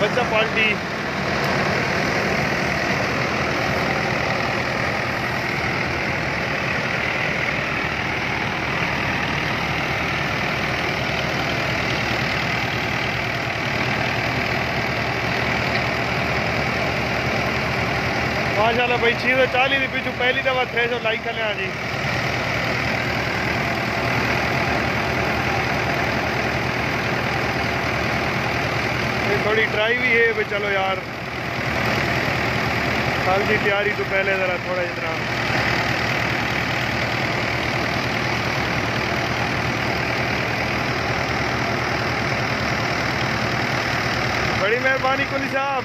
बच्चा पार्टी। माशाल्लाह भाई छह सौ चालीस पिछू पहली दफ़ा थे सौ लाइक कर जी। थोड़ी ट्राई भी है भाई चलो यार। कल की तैयारी तो पहले ज़रा थोड़ा इतना। बड़ी मेहरबानी कुली साहब।